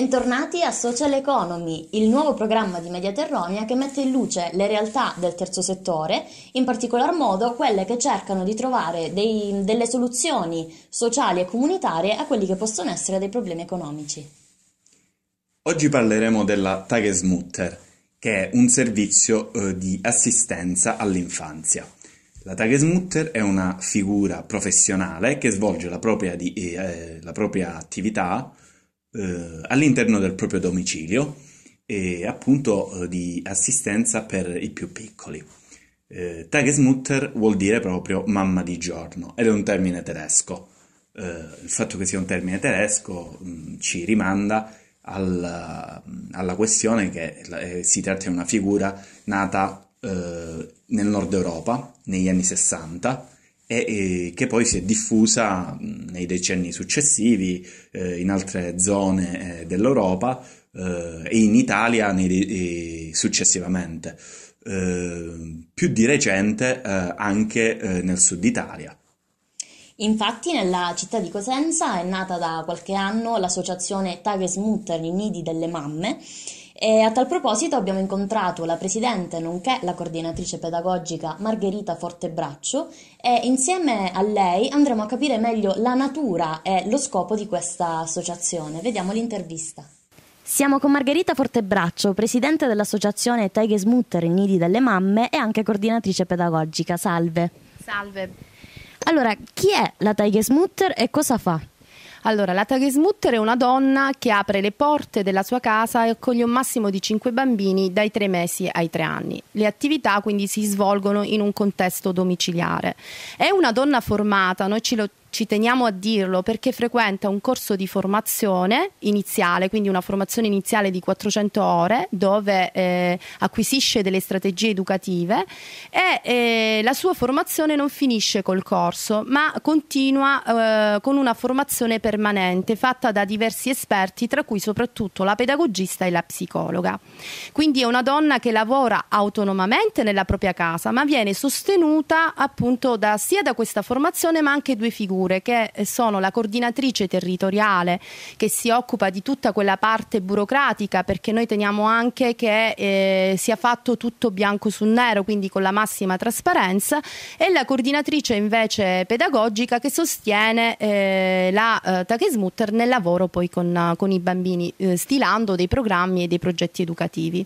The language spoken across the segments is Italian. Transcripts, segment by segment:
Bentornati a Social Economy, il nuovo programma di Mediaterronia che mette in luce le realtà del terzo settore, in particolar modo quelle che cercano di trovare dei, delle soluzioni sociali e comunitarie a quelli che possono essere dei problemi economici. Oggi parleremo della Tagesmutter, che è un servizio eh, di assistenza all'infanzia. La Tagesmutter è una figura professionale che svolge la propria, di, eh, la propria attività eh, all'interno del proprio domicilio e appunto eh, di assistenza per i più piccoli. Eh, Tagesmutter vuol dire proprio mamma di giorno ed è un termine tedesco. Eh, il fatto che sia un termine tedesco mh, mm, ci rimanda alla, alla questione che eh, si tratta di una figura nata eh, nel nord Europa negli anni 60 e, che poi si è diffusa nei decenni successivi eh, in altre zone eh, dell'Europa eh, e in Italia successivamente. Più di recente anche nel sud Italia. Infatti nella città di Cosenza è nata da qualche anno l'associazione Tagesmutter, i nidi delle mamme, e a tal proposito abbiamo incontrato la presidente nonché la coordinatrice pedagogica Margherita Fortebraccio e insieme a lei andremo a capire meglio la natura e lo scopo di questa associazione. Vediamo l'intervista. Siamo con Margherita Fortebraccio, presidente dell'associazione Taigesmutter Nidi delle Mamme e anche coordinatrice pedagogica. Salve. Salve. Allora, chi è la Taigesmutter e cosa fa? Allora, la Tagesmutter è una donna che apre le porte della sua casa e accoglie un massimo di 5 bambini dai 3 mesi ai 3 anni. Le attività quindi si svolgono in un contesto domiciliare. È una donna formata, noi ci, lo, ci teniamo a dirlo perché frequenta un corso di formazione iniziale, quindi una formazione iniziale di 400 ore dove eh, acquisisce delle strategie educative e eh, la sua formazione non finisce col corso ma continua eh, con una formazione permanente fatta da diversi esperti tra cui soprattutto la pedagogista e la psicologa. Quindi è una donna che lavora autonomamente nella propria casa ma viene sostenuta appunto da, sia da questa formazione ma anche due figure strutture che sono la coordinatrice territoriale che si occupa di tutta quella parte burocratica perché noi teniamo anche che eh, sia fatto tutto bianco su nero, quindi con la massima trasparenza e la coordinatrice invece pedagogica che sostiene eh, la eh, Tagesmutter nel lavoro poi con, con i bambini, eh, stilando dei programmi e dei progetti educativi.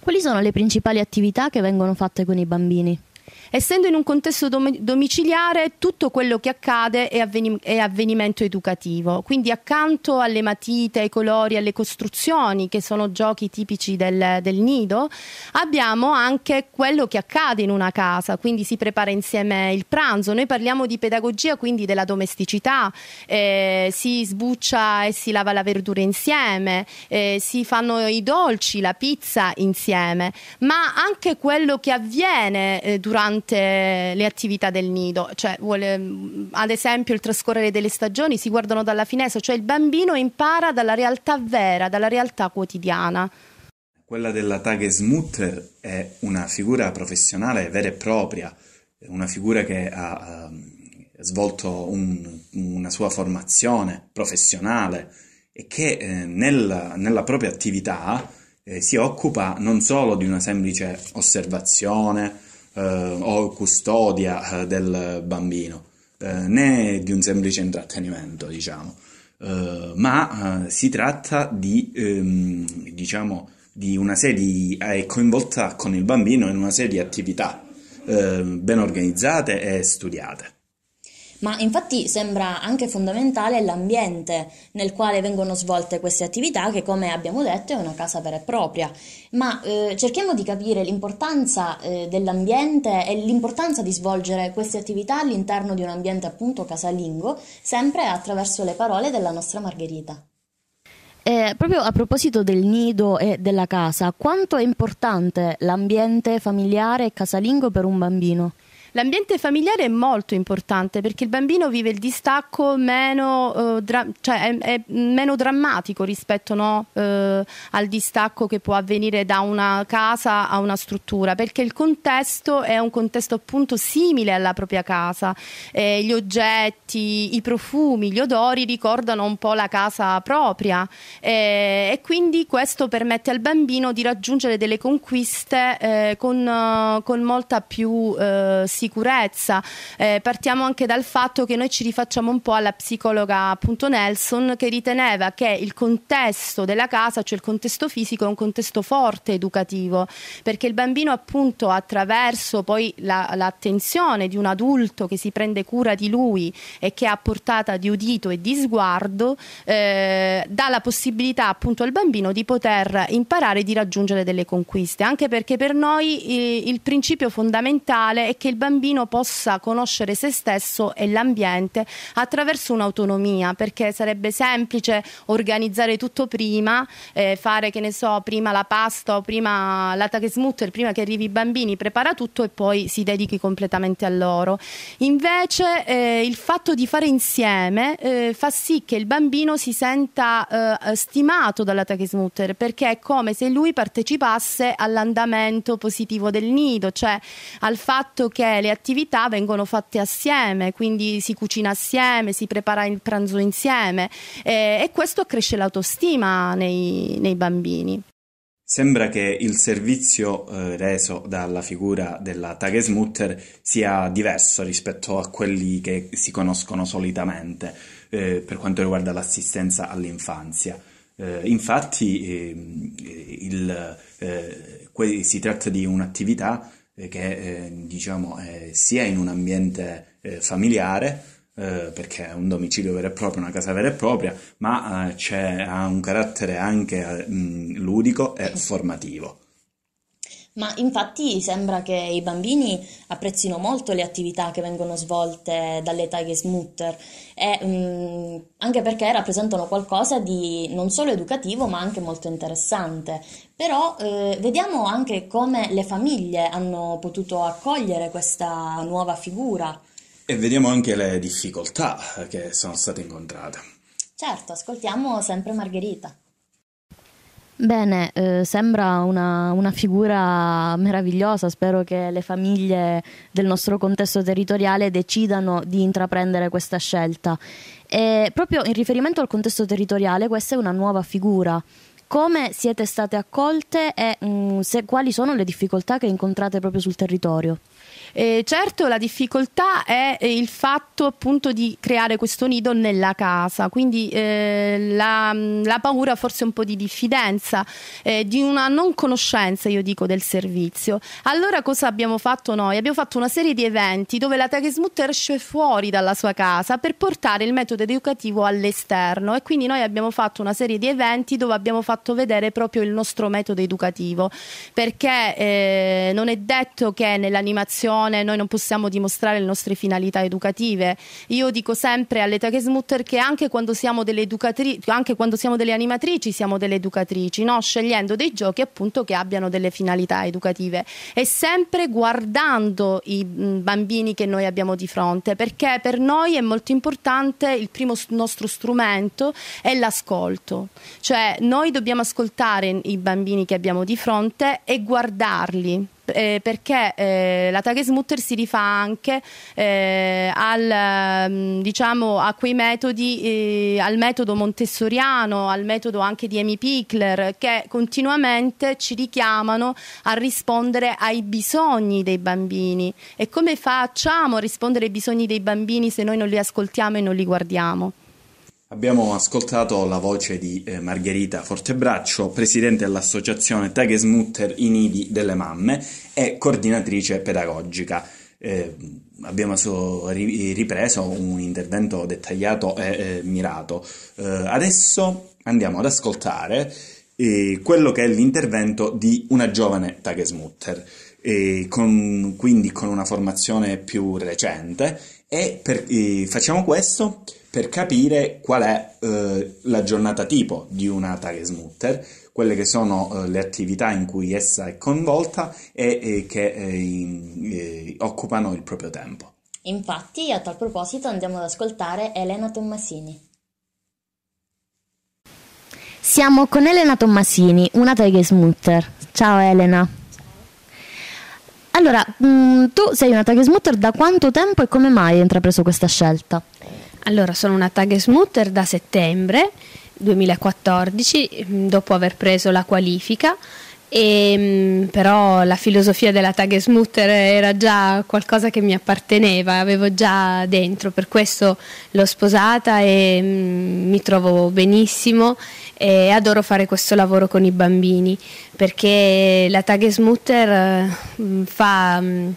Quali sono le principali attività che vengono fatte con i bambini? Essendo in un contesto dom- domiciliare, tutto quello che accade è, avveni- è, avvenimento educativo. Quindi accanto alle matite, ai colori, alle costruzioni, che sono giochi tipici del, del nido, abbiamo anche quello che accade in una casa. Quindi si prepara insieme il pranzo. Noi parliamo di pedagogia, quindi della domesticità. Eh, si sbuccia e si lava la verdura insieme, eh, si fanno i dolci, la pizza insieme, ma anche quello che avviene eh, durante durante le attività del nido, cioè vuole, ad esempio il trascorrere delle stagioni si guardano dalla finestra, cioè il bambino impara dalla realtà vera, dalla realtà quotidiana. Quella della Tagesmutter è una figura professionale vera e propria, una figura che ha uh, svolto un, una sua formazione professionale e che eh, nel, nella propria attività eh, si occupa non solo di una semplice osservazione, eh, o custodia eh, del bambino, eh, né di un semplice intrattenimento, diciamo, eh, ma si tratta di, ehm, diciamo, di una serie di, è coinvolta con il bambino in una serie di attività ben organizzate e studiate. Ma infatti sembra anche fondamentale l'ambiente nel quale vengono svolte queste attività, che come abbiamo detto è una casa vera e propria. Ma eh, cerchiamo di capire l'importanza eh, dell'ambiente e l'importanza di svolgere queste attività all'interno di un ambiente appunto casalingo, sempre attraverso le parole della nostra Margherita. Eh, proprio a proposito del nido e della casa, quanto è importante l'ambiente familiare e casalingo per un bambino? L'ambiente familiare è molto importante perché il bambino vive il distacco meno, eh, dra- cioè è, è, meno drammatico rispetto no, eh, al distacco che può avvenire da una casa a una struttura, perché il contesto è un contesto appunto simile alla propria casa. Eh, gli oggetti, i profumi, gli odori ricordano un po' la casa propria eh, e quindi questo permette al bambino di raggiungere delle conquiste eh, con, con, molta più eh, sicurezza. Eh, partiamo anche dal fatto che noi ci rifacciamo un po' alla psicologa appunto Nelson che riteneva che il contesto della casa, cioè il contesto fisico, è un contesto forte educativo, perché il bambino appunto attraverso poi la, l'attenzione di un adulto che si prende cura di lui e che ha portata di udito e di sguardo, eh, dà la possibilità appunto al bambino di poter imparare di raggiungere delle conquiste, anche perché per noi il, il principio fondamentale è che il bambino possa conoscere se stesso e l'ambiente attraverso un'autonomia, perché sarebbe semplice organizzare tutto prima, eh, fare che ne so, prima la pasta o prima la tagesmutter, prima che arrivi i bambini, prepara tutto e poi si dedichi completamente a loro. Invece eh, il fatto di fare insieme eh, fa sì che il bambino si senta eh, stimato dalla tagesmutter perché è come se lui partecipasse all'andamento positivo del nido, cioè al fatto che le attività vengono fatte assieme, quindi si cucina assieme, si prepara il pranzo insieme eh, e questo accresce l'autostima nei, nei bambini. Sembra che il servizio eh, reso dalla figura della Tagesmutter sia diverso rispetto a quelli che si conoscono solitamente eh, per quanto riguarda l'assistenza all'infanzia. Eh, infatti ehm, il, eh, que- si tratta di un'attività che eh, diciamo, sia in un ambiente familiare eh, perché è un domicilio vero e proprio, una casa vera e propria, ma eh, ha un carattere anche ludico e formativo. Ma infatti sembra che i bambini apprezzino molto le attività che vengono svolte dalle Tagesmutter, e, mh, mm, anche perché rappresentano qualcosa di non solo educativo ma anche molto interessante. Però eh, vediamo anche come le famiglie hanno potuto accogliere questa nuova figura. E vediamo anche le difficoltà che sono state incontrate. Certo, ascoltiamo sempre Margherita. Bene, eh, sembra una, una, figura meravigliosa, spero che le famiglie del nostro contesto territoriale decidano di intraprendere questa scelta. E proprio in riferimento al contesto territoriale, questa è una nuova figura. Come siete state accolte e mh, mm, se, quali sono le difficoltà che incontrate proprio sul territorio? Eh, certo la difficoltà è il fatto appunto di creare questo nido nella casa, quindi eh, la, la, paura forse un po' di diffidenza, eh, di una non conoscenza io dico del servizio. Allora cosa abbiamo fatto noi? Abbiamo fatto una serie di eventi dove la Tagesmutter esce fuori dalla sua casa per portare il metodo educativo all'esterno e quindi noi abbiamo fatto una serie di eventi dove abbiamo fatto vedere proprio il nostro metodo educativo perché eh, non è detto che nell'animazione noi non possiamo dimostrare le nostre finalità educative. Io dico sempre all'età che smutter che anche quando siamo delle educatrici, anche quando siamo delle animatrici, siamo delle educatrici, no? scegliendo dei giochi appunto che abbiano delle finalità educative e sempre guardando i bambini che noi abbiamo di fronte, perché per noi è molto importante il primo nostro strumento è l'ascolto. Cioè noi dobbiamo ascoltare i bambini che abbiamo di fronte e guardarli eh, perché eh, la Tagesmutter si rifà anche eh, al, mm, diciamo, a quei metodi, eh, al metodo montessoriano, al metodo anche di Amy Pickler, che continuamente ci richiamano a rispondere ai bisogni dei bambini. E come facciamo a rispondere ai bisogni dei bambini se noi non li ascoltiamo e non li guardiamo? Abbiamo ascoltato la voce di eh, Margherita Fortebraccio, presidente dell'associazione Tagesmutter I Nidi delle Mamme e coordinatrice pedagogica. Eh, abbiamo so, ri, ripreso un intervento dettagliato e eh, mirato. adesso andiamo ad ascoltare eh, quello che è l'intervento di una giovane Tagesmutter, con, quindi con una formazione più recente e per, facciamo questo per capire qual è eh, la giornata tipo di una Tagesmutter, quelle che sono eh, le attività in cui essa è coinvolta e, e che eh, in, eh, occupano il proprio tempo. Infatti, a tal proposito andiamo ad ascoltare Elena Tommasini. Siamo con Elena Tommasini, una Tagesmutter. Ciao Elena. Allora, mh, mm, tu sei una Tagesmutter da quanto tempo e come mai hai intrapreso questa scelta? Allora, sono una Tagesmutter da settembre 2014, mm, dopo aver preso la qualifica. E, ehm, però la filosofia della Tagesmutter era già qualcosa che mi apparteneva, avevo già dentro, per questo l'ho sposata e mm, mi trovo benissimo e adoro fare questo lavoro con i bambini perché la Tagesmutter mm, fa mm,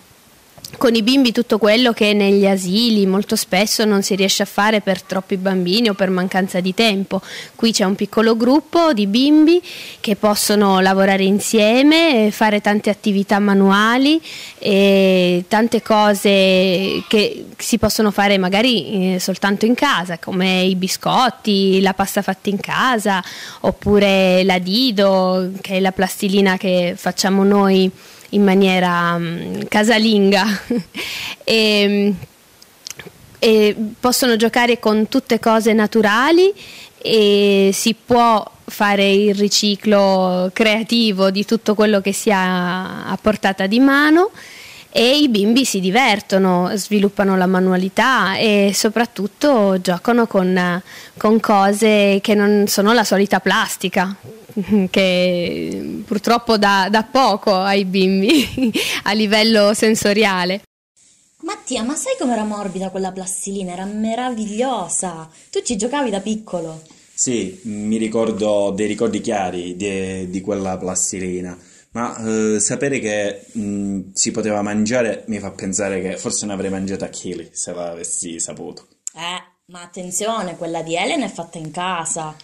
con i bimbi tutto quello che negli asili molto spesso non si riesce a fare per troppi bambini o per mancanza di tempo. Qui c'è un piccolo gruppo di bimbi che possono lavorare insieme, fare tante attività manuali e tante cose che si possono fare magari eh, soltanto in casa, come i biscotti, la pasta fatta in casa, oppure la Dido, che è la plastilina che facciamo noi in maniera um, casalinga. E, e possono giocare con tutte cose naturali e si può fare il riciclo creativo di tutto quello che si ha a portata di mano e i bimbi si divertono, sviluppano la manualità e soprattutto giocano con, con cose che non sono la solita plastica, che purtroppo dà, dà poco ai bimbi a livello sensoriale. Mattia, ma sai com'era morbida quella plastilina? Era meravigliosa! Tu ci giocavi da piccolo? Sì, mi ricordo dei ricordi chiari di, di quella plastilina, ma eh, sapere che mh, si poteva mangiare mi fa pensare che forse ne avrei mangiato a chili se l'avessi saputo. Eh, ma attenzione, quella di Elena è fatta in casa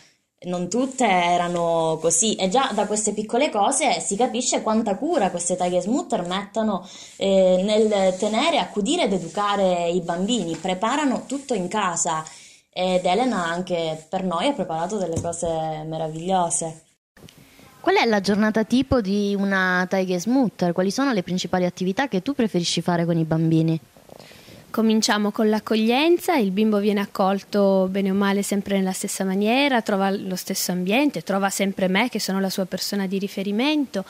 non tutte erano così e già da queste piccole cose si capisce quanta cura queste Tagesmutter mettono eh, nel tenere, accudire ed educare i bambini, preparano tutto in casa ed Elena anche per noi ha preparato delle cose meravigliose. Qual è la giornata tipo di una Tagesmutter? Quali sono le principali attività che tu preferisci fare con i bambini? Cominciamo con l'accoglienza, il bimbo viene accolto bene o male sempre nella stessa maniera, trova lo stesso ambiente, trova sempre me che sono la sua persona di riferimento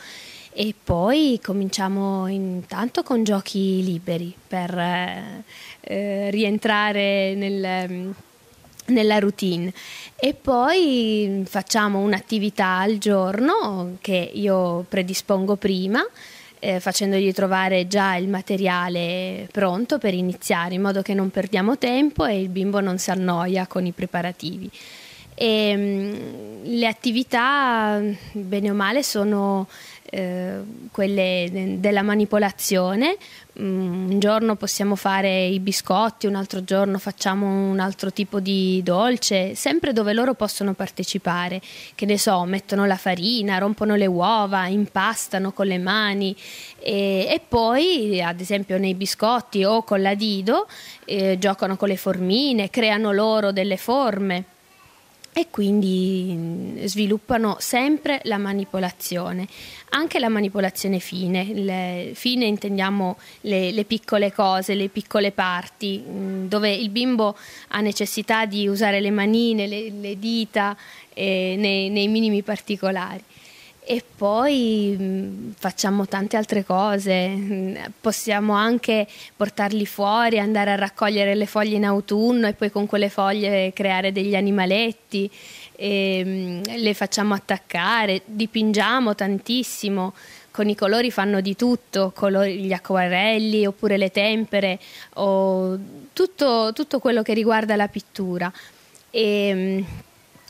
e poi cominciamo intanto con giochi liberi per eh, eh rientrare nel, nella routine e poi facciamo un'attività al giorno che io predispongo prima eh, facendogli trovare già il materiale pronto per iniziare, in modo che non perdiamo tempo e il bimbo non si annoia con i preparativi. E, mh, mm, le attività, bene o male, sono eh, quelle de- della manipolazione. Mm, un giorno possiamo fare i biscotti, un altro giorno facciamo un altro tipo di dolce, sempre dove loro possono partecipare. Che ne so, mettono la farina, rompono le uova, impastano con le mani e, e poi, ad esempio, nei biscotti o con la Dido eh, giocano con le formine, creano loro delle forme e quindi mm, sviluppano sempre la manipolazione, anche la manipolazione fine. Le, fine intendiamo le, le, piccole cose, le piccole parti, mm, dove il bimbo ha necessità di usare le manine, le, le dita eh, nei, nei minimi particolari e poi mh, facciamo tante altre cose, possiamo anche portarli fuori, andare a raccogliere le foglie in autunno e poi con quelle foglie creare degli animaletti, e, mh, le facciamo attaccare, dipingiamo tantissimo, con i colori fanno di tutto, colori, gli acquarelli oppure le tempere o tutto, tutto quello che riguarda la pittura. E, mh,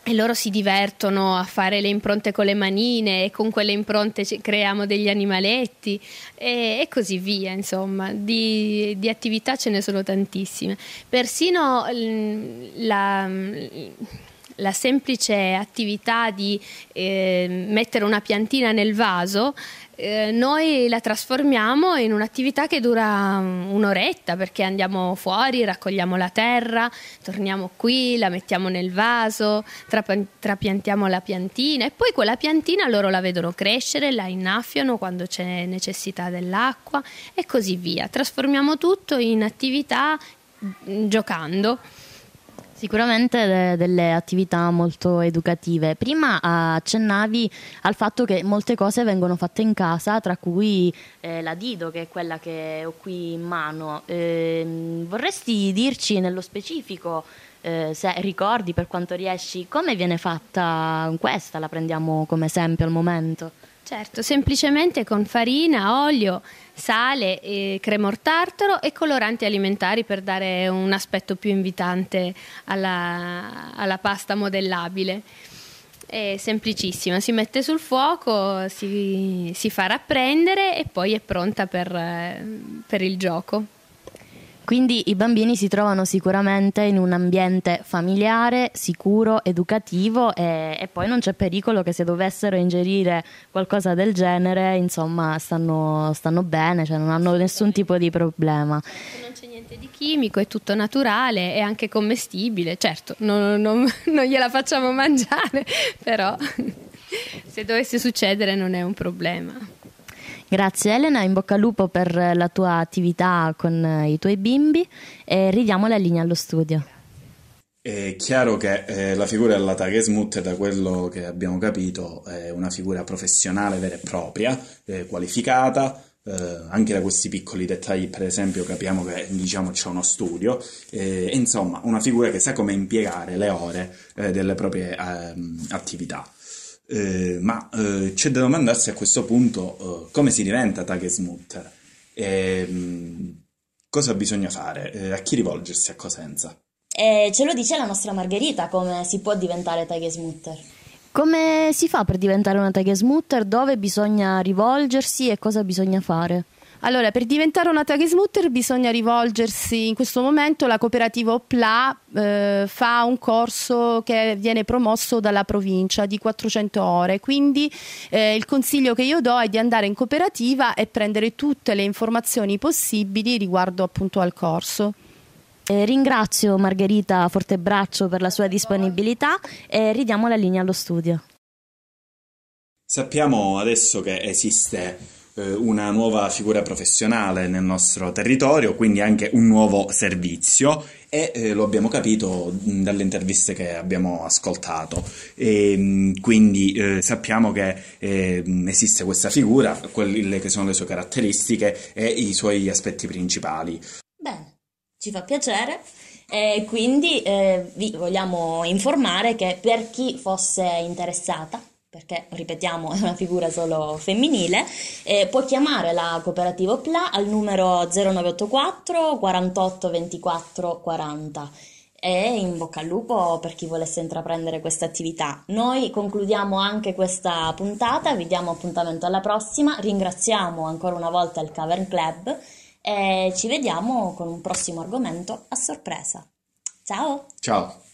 e loro si divertono a fare le impronte con le manine e con quelle impronte creiamo degli animaletti e, e così via, insomma, di, di, attività ce ne sono tantissime. Persino la, la semplice attività di eh, mettere una piantina nel vaso eh, noi la trasformiamo in un'attività che dura un'oretta perché andiamo fuori, raccogliamo la terra, torniamo qui, la mettiamo nel vaso, trapiantiamo la piantina e poi quella piantina loro la vedono crescere, la innaffiano quando c'è necessità dell'acqua e così via. Trasformiamo tutto in attività mm, giocando. Sicuramente de- delle attività molto educative. Prima accennavi al fatto che molte cose vengono fatte in casa, tra cui eh, la Dido, che è quella che ho qui in mano. Eh, vorresti dirci nello specifico, eh, se ricordi per quanto riesci, come viene fatta questa? La prendiamo come esempio al momento. Certo, semplicemente con farina, olio, sale, e cremor tartaro e coloranti alimentari per dare un aspetto più invitante alla, alla pasta modellabile. È semplicissima, si mette sul fuoco, si, si fa rapprendere e poi è pronta per, per il gioco. Quindi i bambini si trovano sicuramente in un ambiente familiare, sicuro, educativo e, e, poi non c'è pericolo che se dovessero ingerire qualcosa del genere, insomma, stanno, stanno bene, cioè non hanno nessun tipo di problema. Non c'è niente di chimico, è tutto naturale, è anche commestibile, certo, non, non, non gliela facciamo mangiare, però se dovesse succedere non è un problema. Grazie Elena, in bocca al lupo per la tua attività con eh, i tuoi bimbi e ridiamo la linea allo studio. È chiaro che eh, la figura della Tagesmutter, da quello che abbiamo capito, è una figura professionale vera e propria, eh, qualificata, eh, anche da questi piccoli dettagli, per esempio, capiamo che diciamo, c'è uno studio, eh, insomma, una figura che sa come impiegare le ore eh, delle proprie ehm, attività. Eh, ma eh, c'è da domandarsi a questo punto eh, come si diventa Tagesmutter e ehm, cosa bisogna fare, eh, a chi rivolgersi a Cosenza. E ce lo dice la nostra Margherita come si può diventare Tagesmutter. Come si fa per diventare una Tagesmutter? Dove bisogna rivolgersi e cosa bisogna fare? Allora, per diventare una Tagesmutter bisogna rivolgersi in questo momento la cooperativa OPLA eh, fa un corso che viene promosso dalla provincia di 400 ore, quindi eh, il consiglio che io do è di andare in cooperativa e prendere tutte le informazioni possibili riguardo appunto al corso. Eh, ringrazio Margherita Fortebraccio per la sua disponibilità e ridiamo la linea allo studio. Sappiamo adesso che esiste una nuova figura professionale nel nostro territorio, quindi anche un nuovo servizio e eh, lo abbiamo capito dalle interviste che abbiamo ascoltato. E, quindi eh, sappiamo che eh, esiste questa figura, quelle che sono le sue caratteristiche e i suoi aspetti principali. Bene, ci fa piacere. E quindi eh, vi vogliamo informare che per chi fosse interessata perché ripetiamo è una figura solo femminile, eh, può chiamare la cooperativa PLA al numero 0984 48 24 40 e in bocca al lupo per chi volesse intraprendere questa attività. Noi concludiamo anche questa puntata, vi diamo appuntamento alla prossima, ringraziamo ancora una volta il Cavern Club e ci vediamo con un prossimo argomento a sorpresa. Ciao! Ciao!